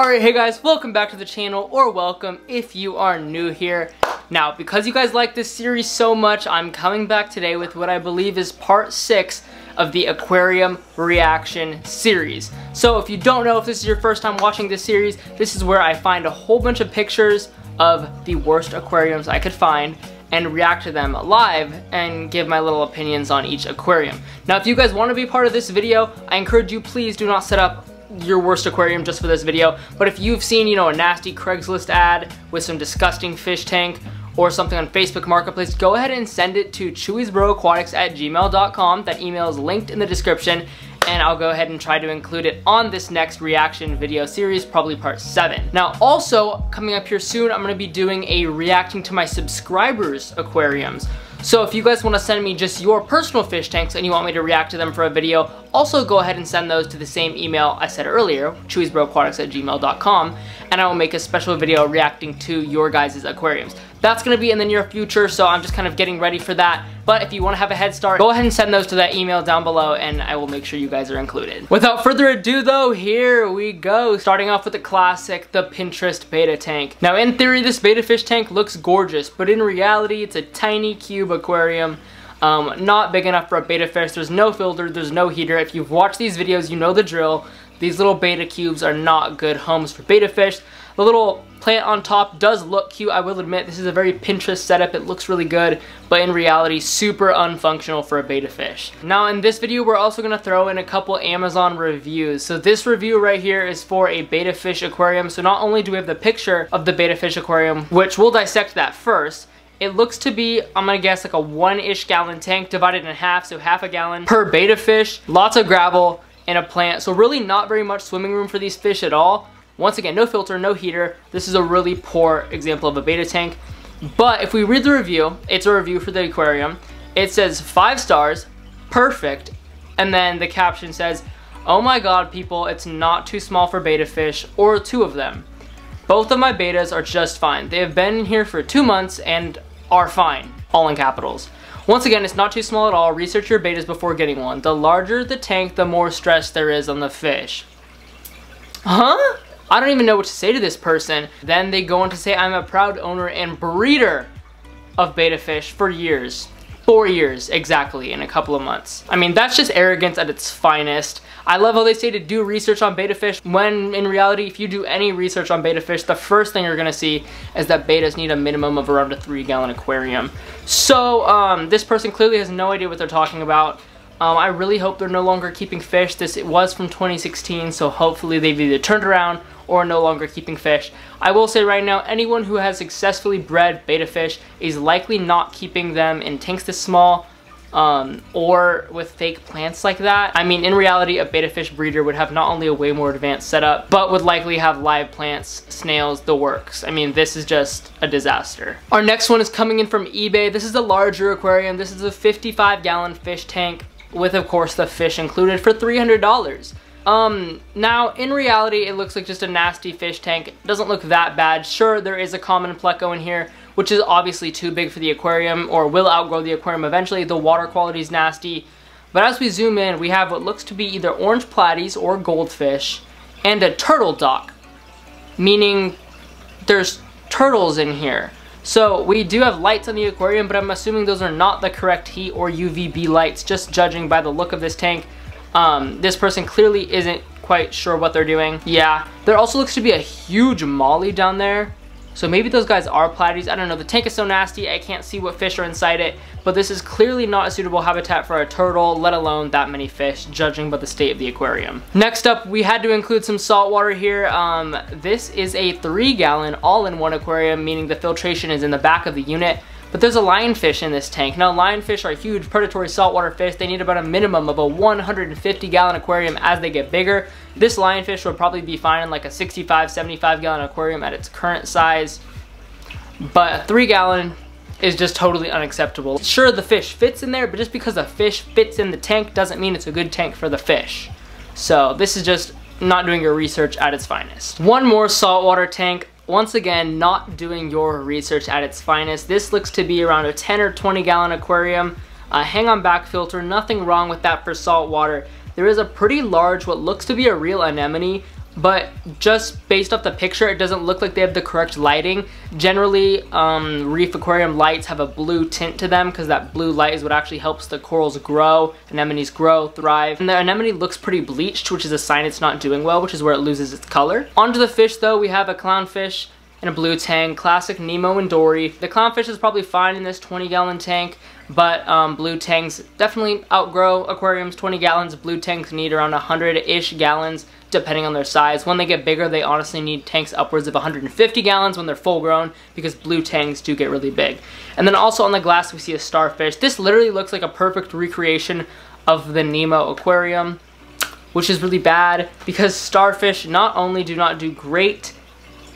Alright, hey guys, welcome back to the channel, or welcome if you are new here. Now, because you guys like this series so much, I'm coming back today with what I believe is part 6 of the aquarium reaction series. So if you don't know if this is your first time watching this series, this is where I find a whole bunch of pictures of the worst aquariums I could find and react to them live and give my little opinions on each aquarium. Now if you guys want to be part of this video, I encourage you please do not set up your worst aquarium just for this video, but if you've seen, you know, a nasty Craigslist ad with some disgusting fish tank or something on Facebook Marketplace, go ahead and send it to chewysbroaquatics at gmail.com. That email is linked in the description and I'll go ahead and try to include it on this next reaction video series, probably part 7. Now also, coming up here soon, I'm going to be doing a reacting to my subscribers aquariums. So if you guys want to send me just your personal fish tanks and you want me to react to them for a video, also go ahead and send those to the same email I said earlier, chewysbroaquatics at gmail.com, and I will make a special video reacting to your guys' aquariums. That's going to be in the near future, so I'm just kind of getting ready for that. But if you want to have a head start, go ahead and send those to that email down below and I will make sure you guys are included. Without further ado though, here we go. Starting off with the classic, the Pinterest betta tank. Now in theory, this betta fish tank looks gorgeous, but in reality, it's a tiny cube aquarium. Um, not big enough for a betta fish. There's no filter, there's no heater. If you've watched these videos, you know the drill. These little betta cubes are not good homes for betta fish. The little plant on top does look cute, I will admit. This is a very Pinterest setup. It looks really good, but in reality, super unfunctional for a betta fish. Now in this video, we're also gonna throw in a couple Amazon reviews. So this review right here is for a betta fish aquarium. So not only do we have the picture of the betta fish aquarium, which we'll dissect that first, it looks to be, I'm gonna guess, like a one-ish gallon tank divided in half, so half a gallon per betta fish, lots of gravel, and a plant. So really not very much swimming room for these fish at all. Once again, no filter, no heater. This is a really poor example of a betta tank. But if we read the review, it's a review for the aquarium. It says five stars, perfect, and then the caption says, oh my god people, it's not too small for betta fish, or two of them. Both of my bettas are just fine. They have been in here for two months and are fine, all in capitals. Once again, it's not too small at all. Research your bettas before getting one. The larger the tank, the more stress there is on the fish. Huh? I don't even know what to say to this person. Then they go on to say, I'm a proud owner and breeder of betta fish for years. Four years, exactly, in a couple of months. I mean, that's just arrogance at its finest. I love how they say to do research on betta fish, when in reality, if you do any research on betta fish, the first thing you're gonna see is that bettas need a minimum of around a three gallon aquarium. So, um, this person clearly has no idea what they're talking about. Um, I really hope they're no longer keeping fish. This it was from 2016, so hopefully they've either turned around or no longer keeping fish. I will say right now, anyone who has successfully bred betta fish is likely not keeping them in tanks this small um, or with fake plants like that. I mean, in reality, a betta fish breeder would have not only a way more advanced setup, but would likely have live plants, snails, the works. I mean, this is just a disaster. Our next one is coming in from eBay. This is a larger aquarium. This is a 55 gallon fish tank with of course the fish included for $300. Um, now in reality it looks like just a nasty fish tank. It doesn't look that bad. Sure, there is a common pleco in here, which is obviously too big for the aquarium or will outgrow the aquarium eventually. The water quality is nasty. But as we zoom in, we have what looks to be either orange platies or goldfish and a turtle dock, meaning there's turtles in here. So we do have lights on the aquarium, but I'm assuming those are not the correct heat or UVB lights, just judging by the look of this tank. Um, this person clearly isn't quite sure what they're doing. Yeah, there also looks to be a huge molly down there. So maybe those guys are platies. I don't know. The tank is so nasty, I can't see what fish are inside it. But this is clearly not a suitable habitat for a turtle, let alone that many fish, judging by the state of the aquarium. Next up, we had to include some salt water here. Um, this is a three gallon all-in-one aquarium, meaning the filtration is in the back of the unit. But there's a lionfish in this tank. Now lionfish are huge predatory saltwater fish. They need about a minimum of a 150 gallon aquarium as they get bigger. This lionfish would probably be fine in like a 65, 75 gallon aquarium at its current size. But a three gallon is just totally unacceptable. Sure, the fish fits in there, but just because a fish fits in the tank doesn't mean it's a good tank for the fish. So this is just not doing your research at its finest. One more saltwater tank. Once again, not doing your research at its finest. This looks to be around a 10 or 20 gallon aquarium. Uh, hang on back filter, nothing wrong with that for salt water. There is a pretty large, what looks to be a real anemone, but just based off the picture, it doesn't look like they have the correct lighting. Generally, um, reef aquarium lights have a blue tint to them because that blue light is what actually helps the corals grow, anemones grow, thrive. And the anemone looks pretty bleached, which is a sign it's not doing well, which is where it loses its color. Onto the fish though, we have a clownfish in a blue tang, classic Nemo and Dory. The clownfish is probably fine in this 20 gallon tank, but um, blue tangs definitely outgrow aquariums 20 gallons. Blue tangs need around 100-ish gallons depending on their size. When they get bigger, they honestly need tanks upwards of 150 gallons when they're full grown because blue tangs do get really big. And then also on the glass, we see a starfish. This literally looks like a perfect recreation of the Nemo aquarium, which is really bad because starfish not only do not do great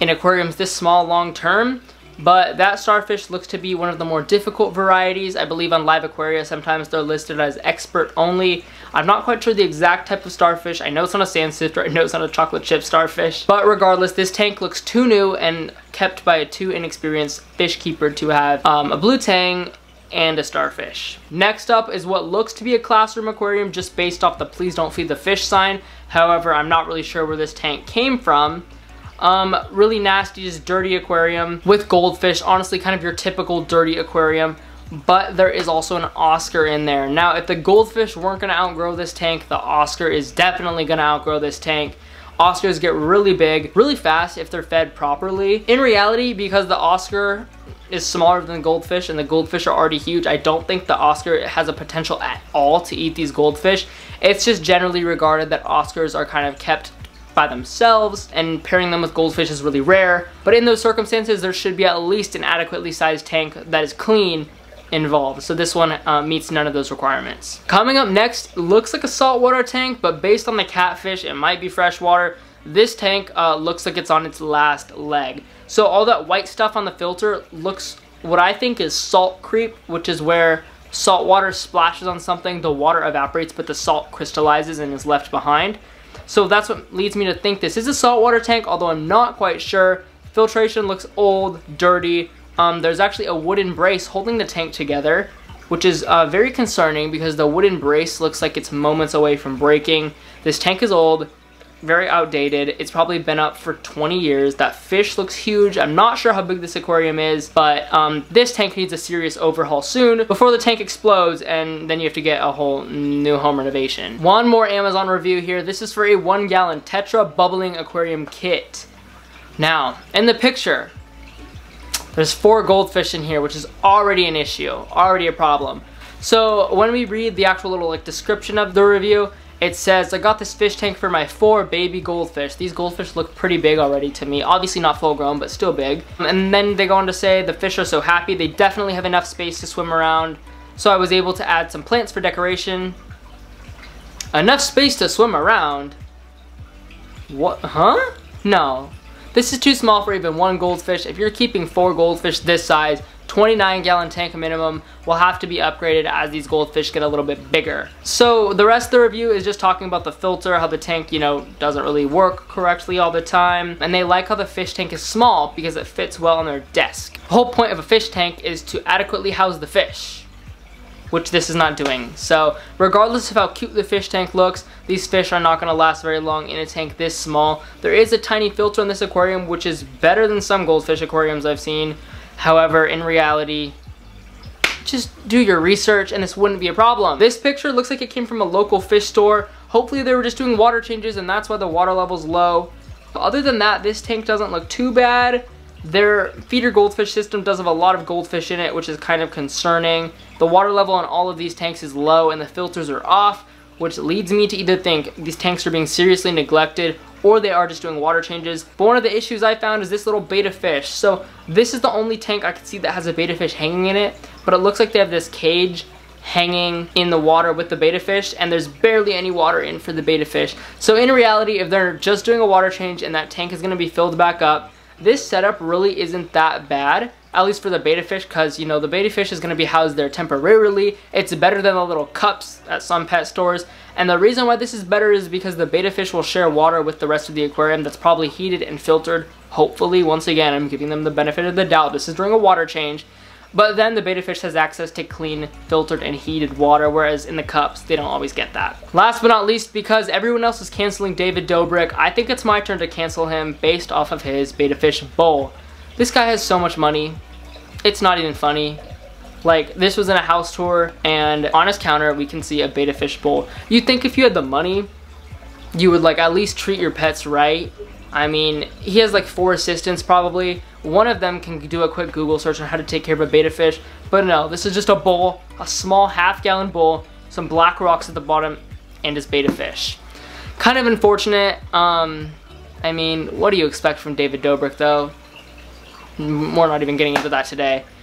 in aquariums this small long term, but that starfish looks to be one of the more difficult varieties. I believe on Live Aquaria sometimes they're listed as expert only. I'm not quite sure the exact type of starfish. I know it's not a sand sifter, I know it's not a chocolate chip starfish. But regardless, this tank looks too new and kept by a too inexperienced fish keeper to have um, a blue tang and a starfish. Next up is what looks to be a classroom aquarium just based off the please don't feed the fish sign. However, I'm not really sure where this tank came from. Um, really nasty, just dirty aquarium with goldfish. Honestly, kind of your typical dirty aquarium. But there is also an Oscar in there. Now, if the goldfish weren't going to outgrow this tank, the Oscar is definitely going to outgrow this tank. Oscars get really big, really fast if they're fed properly. In reality, because the Oscar is smaller than the goldfish and the goldfish are already huge, I don't think the Oscar has a potential at all to eat these goldfish. It's just generally regarded that Oscars are kind of kept by themselves and pairing them with goldfish is really rare. But in those circumstances, there should be at least an adequately sized tank that is clean involved. So this one uh, meets none of those requirements. Coming up next, looks like a saltwater tank, but based on the catfish, it might be freshwater. This tank uh, looks like it's on its last leg. So all that white stuff on the filter looks what I think is salt creep, which is where salt water splashes on something, the water evaporates, but the salt crystallizes and is left behind. So that's what leads me to think this is a saltwater tank, although I'm not quite sure. Filtration looks old, dirty. Um, there's actually a wooden brace holding the tank together, which is uh, very concerning because the wooden brace looks like it's moments away from breaking. This tank is old very outdated. It's probably been up for 20 years. That fish looks huge. I'm not sure how big this aquarium is, but um, this tank needs a serious overhaul soon before the tank explodes and then you have to get a whole new home renovation. One more Amazon review here. This is for a one gallon Tetra bubbling aquarium kit. Now, in the picture, there's four goldfish in here, which is already an issue, already a problem. So when we read the actual little like description of the review, it says, I got this fish tank for my four baby goldfish. These goldfish look pretty big already to me. Obviously not full grown, but still big. And then they go on to say, the fish are so happy. They definitely have enough space to swim around. So I was able to add some plants for decoration. Enough space to swim around? What, huh? No. This is too small for even one goldfish. If you're keeping four goldfish this size, 29 gallon tank minimum will have to be upgraded as these goldfish get a little bit bigger. So the rest of the review is just talking about the filter, how the tank, you know, doesn't really work correctly all the time. And they like how the fish tank is small because it fits well on their desk. The whole point of a fish tank is to adequately house the fish which this is not doing. So regardless of how cute the fish tank looks, these fish are not going to last very long in a tank this small. There is a tiny filter in this aquarium, which is better than some goldfish aquariums I've seen. However, in reality, just do your research and this wouldn't be a problem. This picture looks like it came from a local fish store. Hopefully they were just doing water changes and that's why the water level's low. But other than that, this tank doesn't look too bad. Their feeder goldfish system does have a lot of goldfish in it, which is kind of concerning. The water level on all of these tanks is low and the filters are off, which leads me to either think these tanks are being seriously neglected or they are just doing water changes. But one of the issues I found is this little betta fish. So this is the only tank I can see that has a betta fish hanging in it, but it looks like they have this cage hanging in the water with the betta fish and there's barely any water in for the betta fish. So in reality, if they're just doing a water change and that tank is gonna be filled back up, this setup really isn't that bad at least for the betta fish because you know the betta fish is going to be housed there temporarily. It's better than the little cups at some pet stores. And the reason why this is better is because the betta fish will share water with the rest of the aquarium that's probably heated and filtered hopefully. Once again i'm giving them the benefit of the doubt. This is during a water change. But then the betta fish has access to clean, filtered, and heated water, whereas in the cups, they don't always get that. Last but not least, because everyone else is canceling David Dobrik, I think it's my turn to cancel him based off of his betta fish bowl. This guy has so much money. It's not even funny. Like, this was in a house tour, and on his counter, we can see a betta fish bowl. You'd think if you had the money, you would, like, at least treat your pets right. I mean, he has, like, four assistants, probably. One of them can do a quick Google search on how to take care of a betta fish. But no, this is just a bowl, a small half-gallon bowl, some black rocks at the bottom, and his betta fish. Kind of unfortunate. Um, I mean, what do you expect from David Dobrik, though? We're not even getting into that today.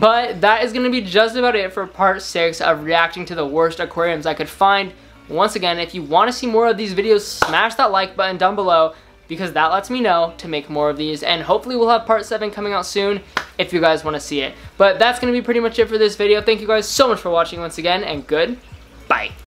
But that is going to be just about it for part 6 of reacting to the worst aquariums I could find. Once again, if you want to see more of these videos, smash that like button down below because that lets me know to make more of these and hopefully we'll have part 7 coming out soon if you guys want to see it. But that's going to be pretty much it for this video. Thank you guys so much for watching once again and good bye.